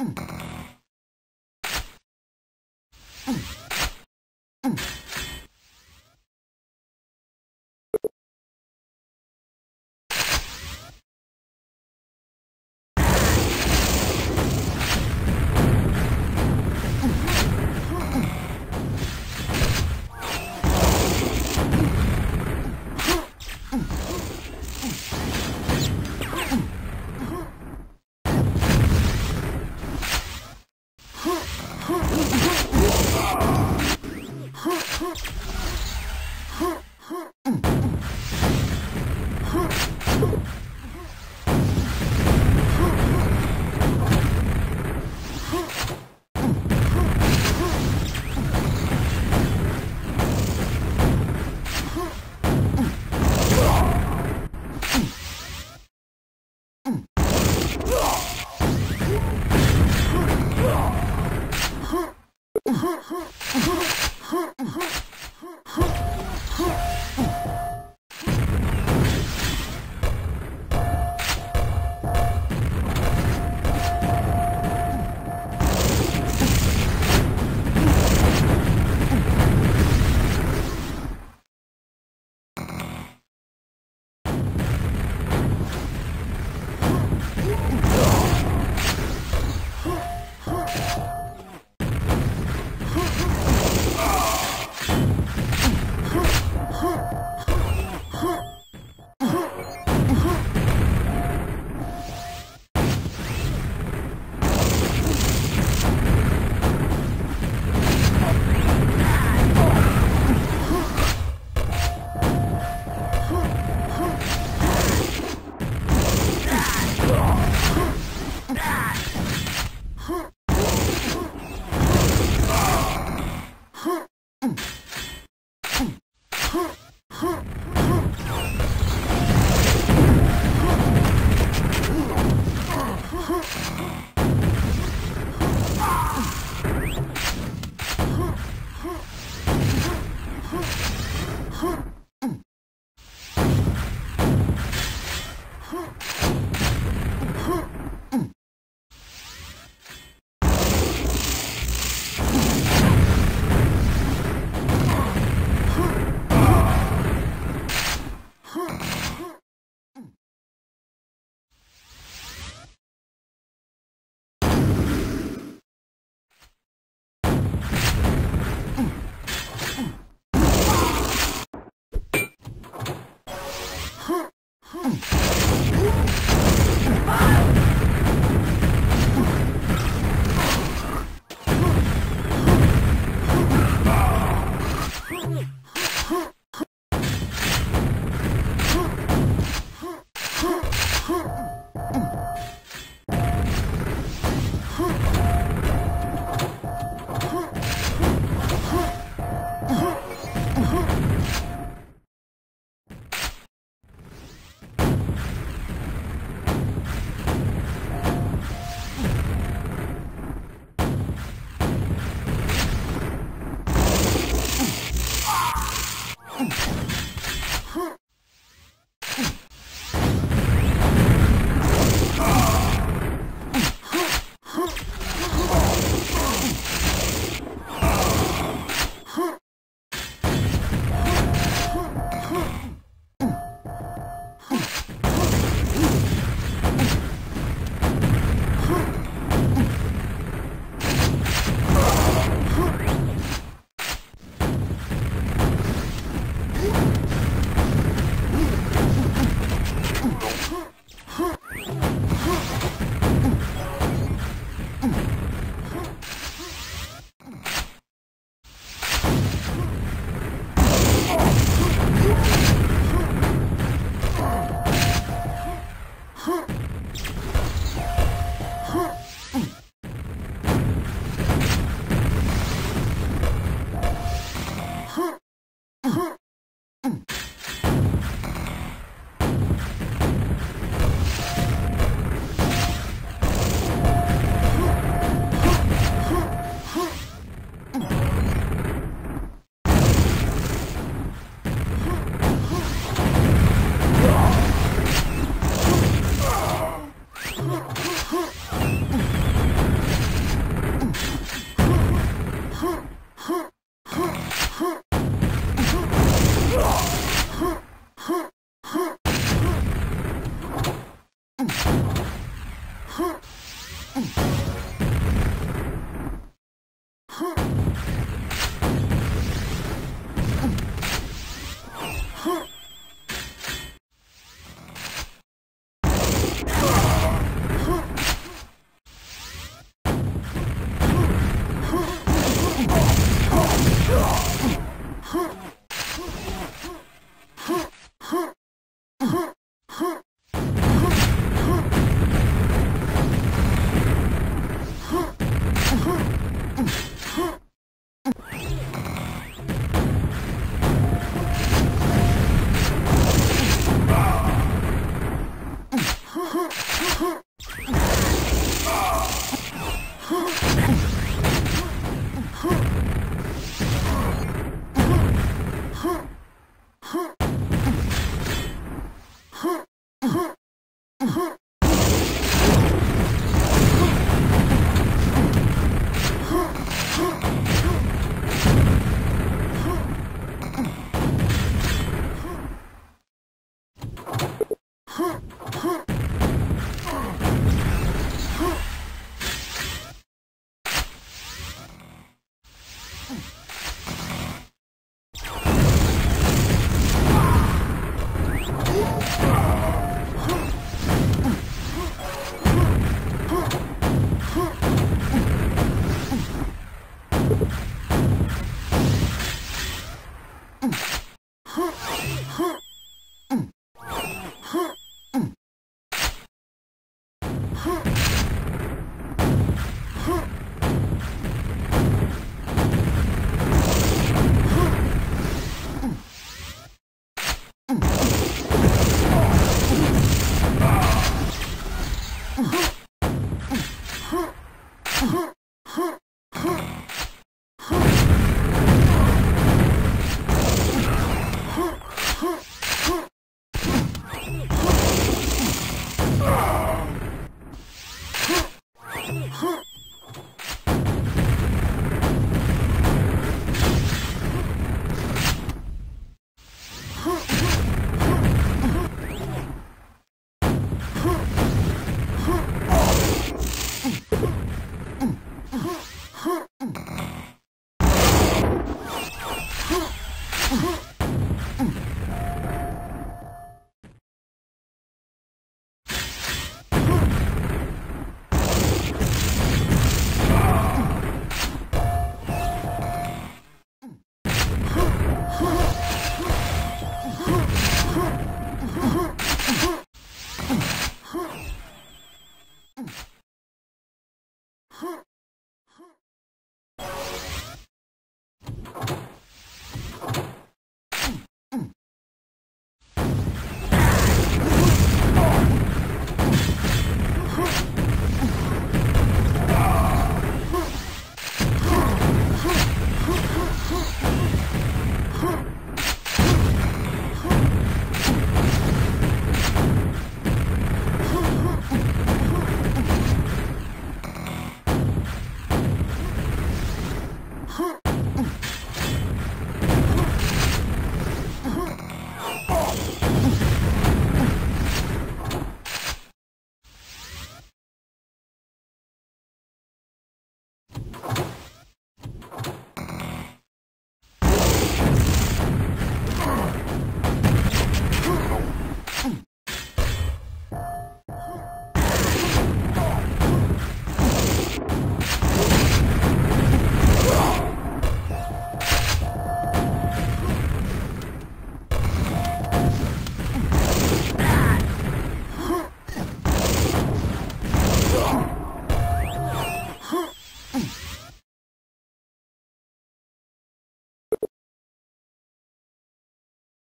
Mm-hmm. Oof.